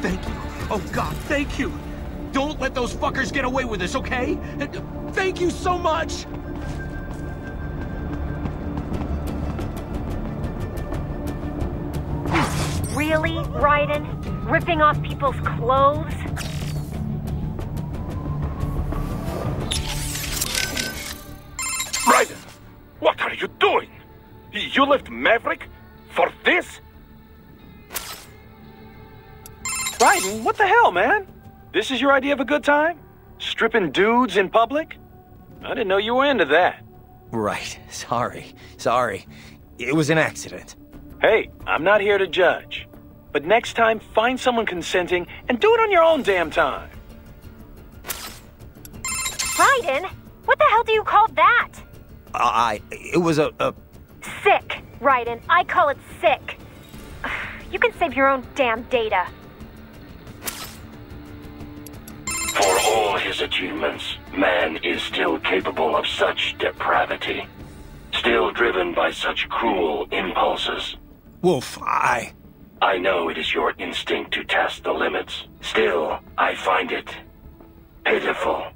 Oh god, thank you! Don't let those fuckers get away with this, okay? Thank you so much! Really, Raiden? Ripping off people's clothes? Raiden! What are you doing? You left Maverick? For this? Raiden, what the hell, man? This is your idea of a good time? Stripping dudes in public? I didn't know you were into that. Right. Sorry. Sorry. It was an accident. Hey, I'm not here to judge. But next time, find someone consenting and do it on your own damn time. Raiden? What the hell do you call that? I... It was a... a... Sick, Raiden. I call it sick. You can save your own damn data. His achievements, man is still capable of such depravity. Still driven by such cruel impulses. Wolf, I... I know it is your instinct to test the limits. Still, I find it pitiful.